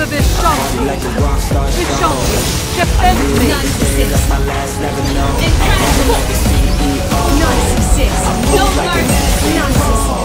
the Vishanti! Like Vishanti, defend me! 96. My last never know. Incredible. CEO. 96. No mercy. 96.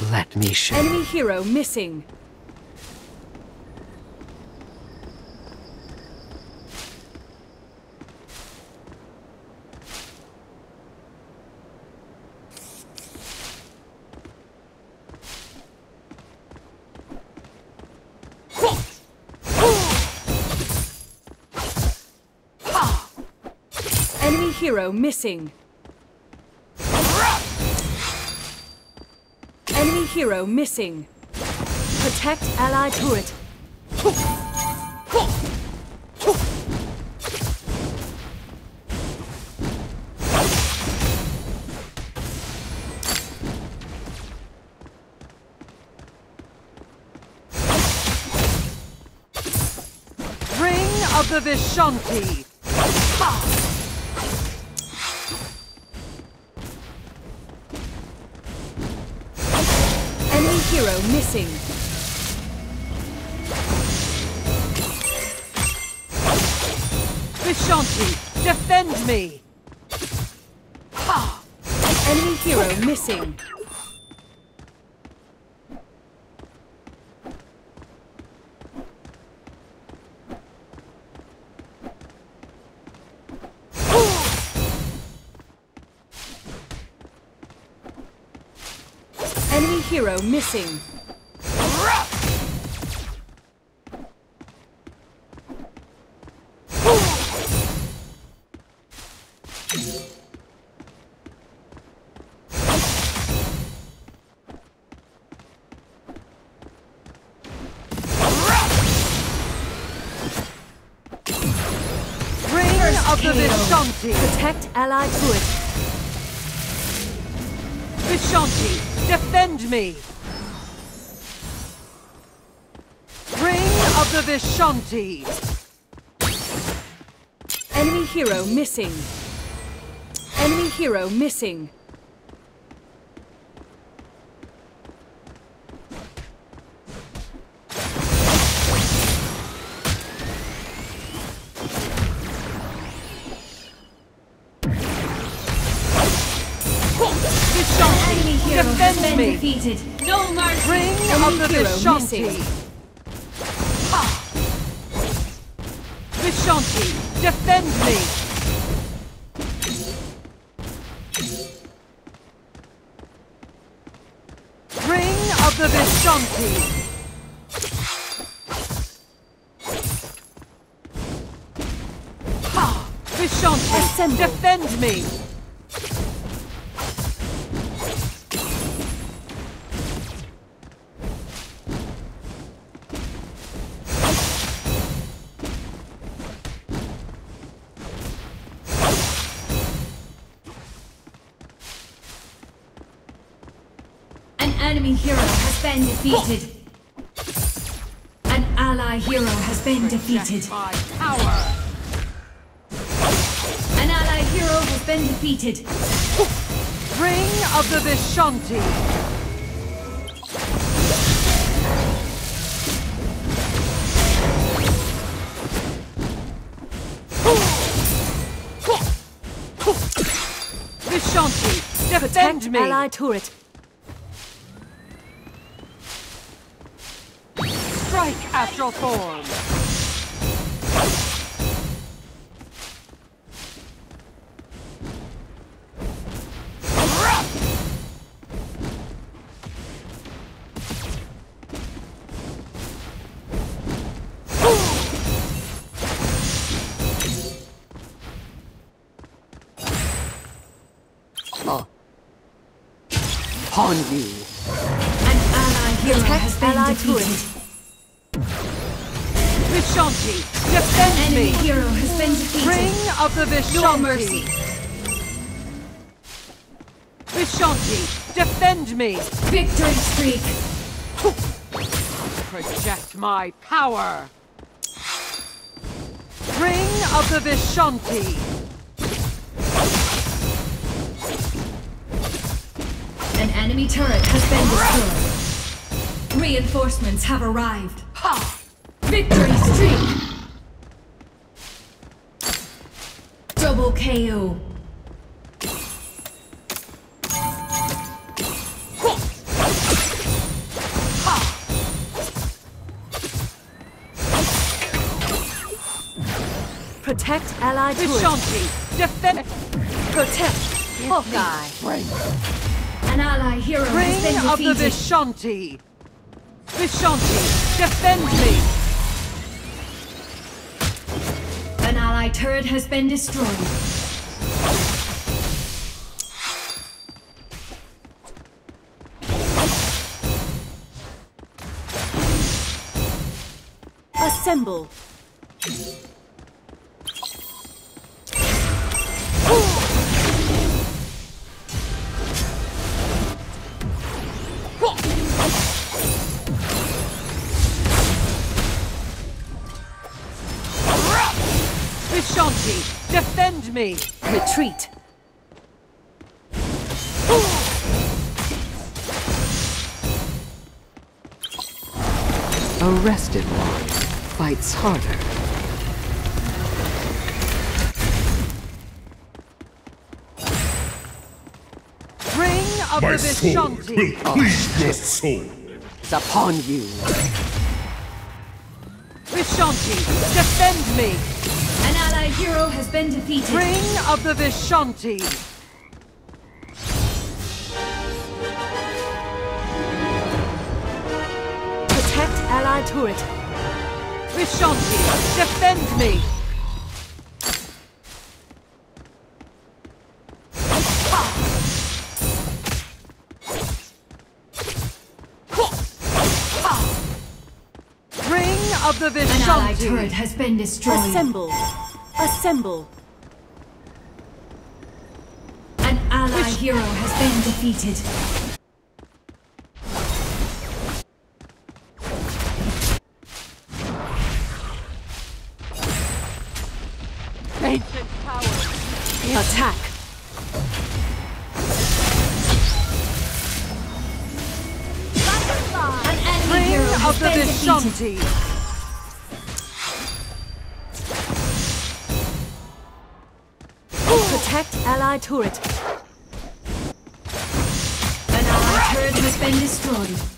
Let me show. Enemy hero missing. Enemy hero missing. Hero missing. Protect allied turret. Ring of the Vishanti. Missing. Vishanti, defend me! Ha! Enemy hero missing. Enemy hero missing. Vishanti. Protect allied turret. Vishanti, defend me! Ring of the Vishanti! Enemy hero missing. Enemy hero missing. Defeated. No mercy. Ring Enemy of the Vishanti. missing. Ah. Vishanti, defend me! Ring of the Vishanti! Ha! Vishanti, defend me! enemy hero has been defeated. An ally hero has been defeated. An ally hero has been defeated. Ring of the Vishanti. Vishanti, defend Defend me! Ally turret. Astral form! Upon you. Vishanti! No mercy. Vishanti, defend me! Victory streak. Project my power! Ring of the Vishanti! An enemy turret has been destroyed. Reinforcements have arrived. Ha! Victory streak. Double KO. Protect ally turret. Vishanti, defend... Protect Hawkeye. An ally hero has Ring been of the. Vishanti! Vishanti, defend me! An ally turret has been destroyed. Assemble. Vishanti, defend me! Retreat. Arrested one fights harder. Ring of My the sword Vishanti! will cleave your soul. It's upon you. Vishanti, defend me! An ally hero has been defeated. Ring of the Vishanti! Protect ally turret. Vishanti, defend me! Ring of the Vishanti! An ally turret has been destroyed. Assemble. Assemble. An ally hero has been defeated. Ancient power! Attack. An enemy Ring of the. Vishanti! Protect ally turret. An ally turret has been destroyed.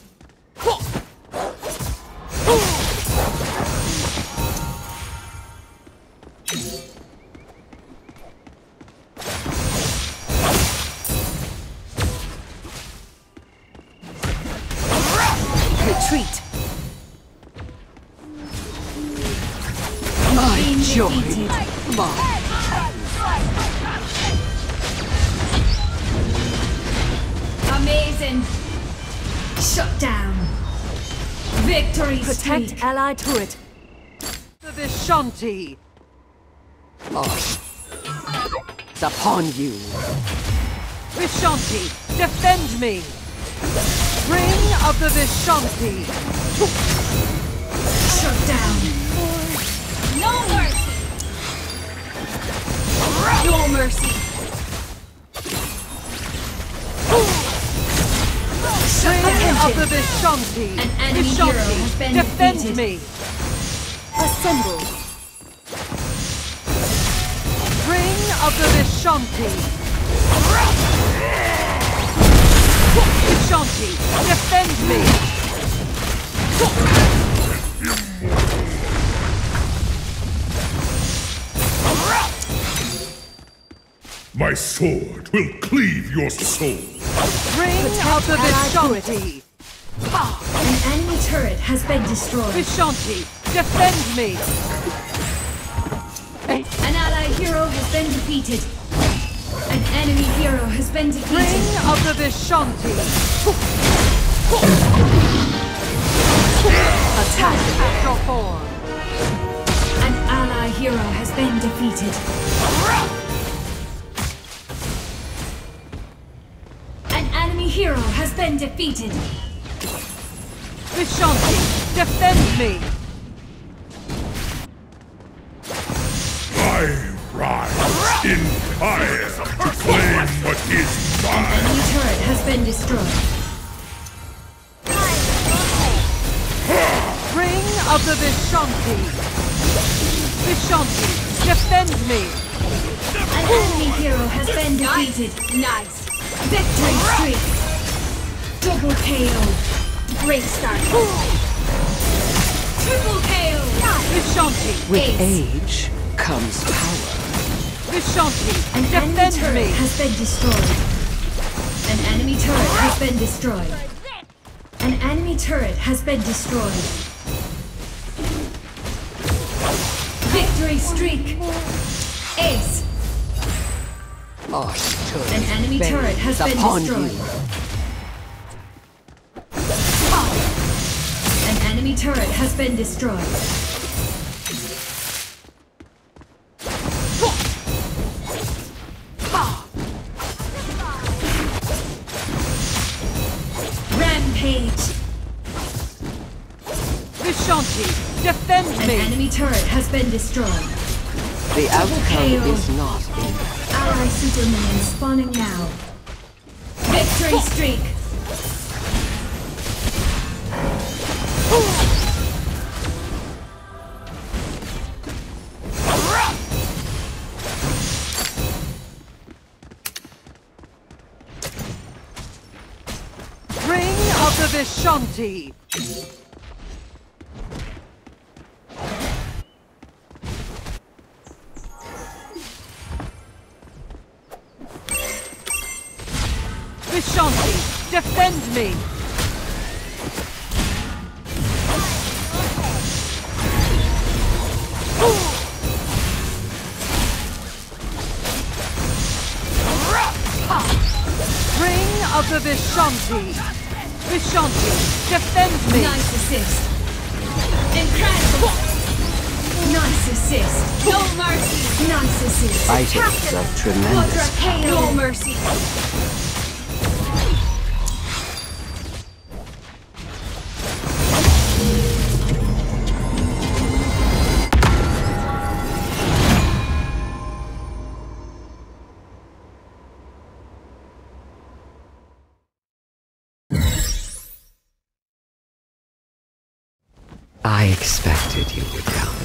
Shut down. Victory Protect streak. ally turret. The Vishanti! Oh. it's upon you. Vishanti, defend me! Ring of the Vishanti! Shut down. No mercy. No mercy. Of the Vishanti! An enemy hero has been defend defeated. me! Assemble. Ring of the Vishanti! Vishanti, defend me! My sword will cleave your soul. Ring of the Vishanti! An enemy turret has been destroyed. Vishanti, defend me! An ally hero has been defeated. An enemy hero has been defeated. Ring of the Vishanti! Attack at your form! An ally hero has been defeated. An enemy hero has been defeated. Vishanti, defend me! I rise in fire to claim what is mine. An Enemy turret has been destroyed. Ring of the Vishanti! Vishanti, defend me! An enemy hero has been defeated. Nice. Victory streak. Double KO. Great start. Triple KO. Vishanti, With Ace. age comes power. Vishanti, An enemy defend turret me! has been destroyed. An enemy turret has been destroyed. An enemy turret has been destroyed. Victory streak. Ace. Arcturus An enemy turret has been upon destroyed. Turret has been destroyed. Rampage. Vishanti, defend An me! enemy turret has been destroyed. The outcome KO. is not in Ally Superman spawning now. Victory streak. Ring of the Vishanti! Vishanti, defend me! Ring of the Vishanti! Vishanti, defend me! Nice assist. Incredible. Nice assist. No mercy. Nice assist. items of tremendous No mercy. I expected you would come.